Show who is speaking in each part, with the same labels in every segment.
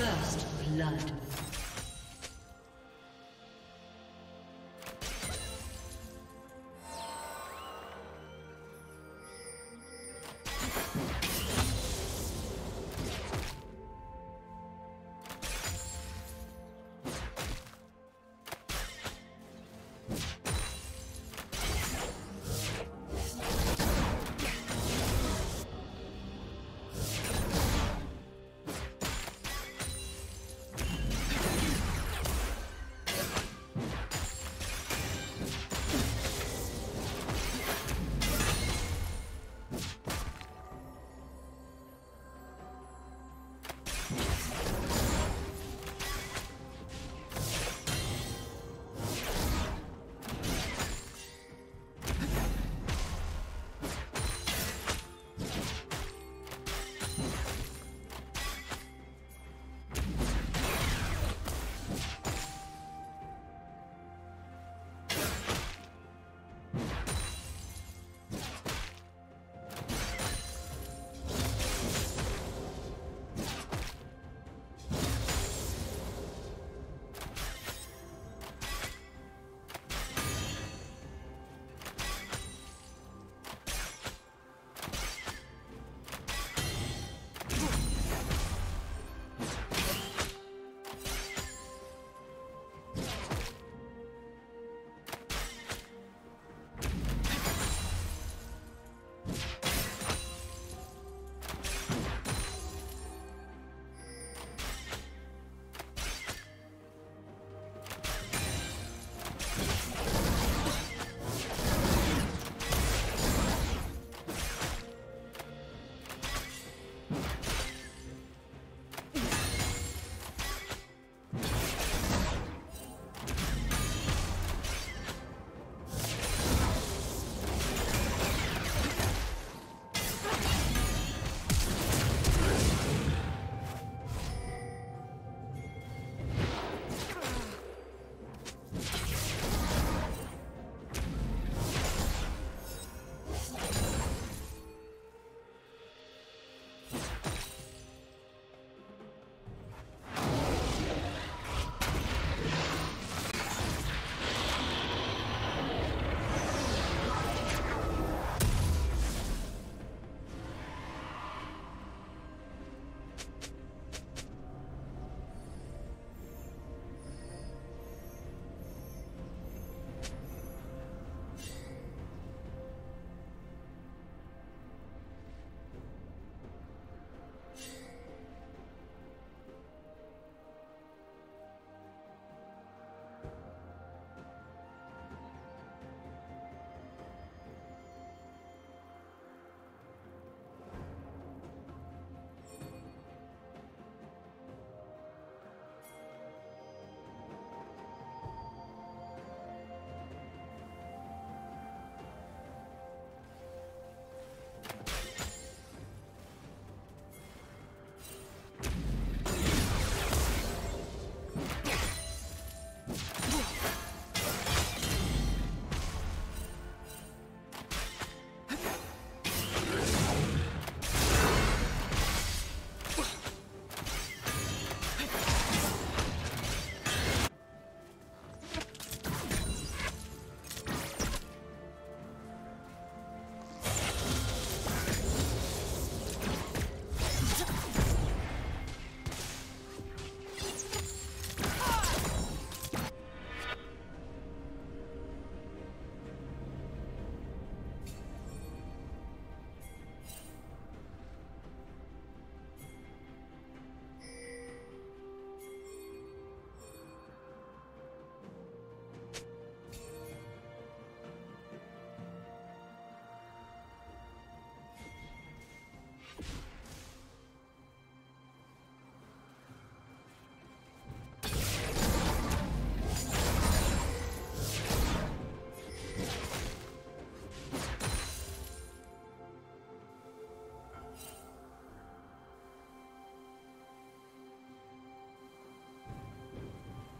Speaker 1: First blood.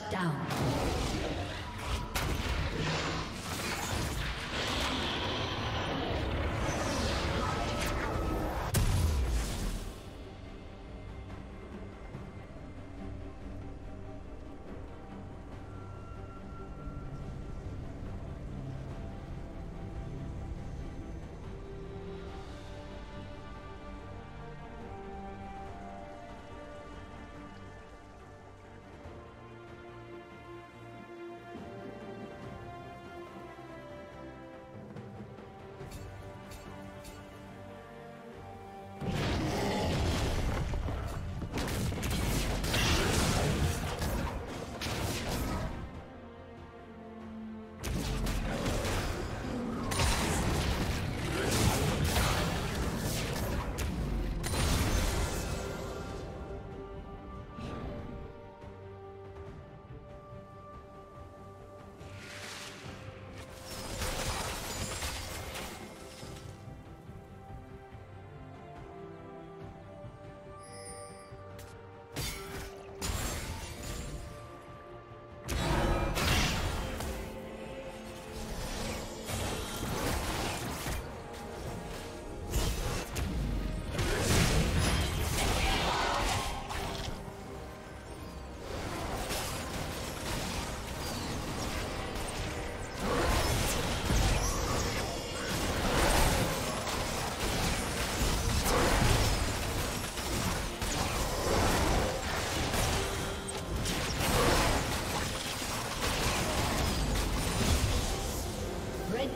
Speaker 1: Shut down.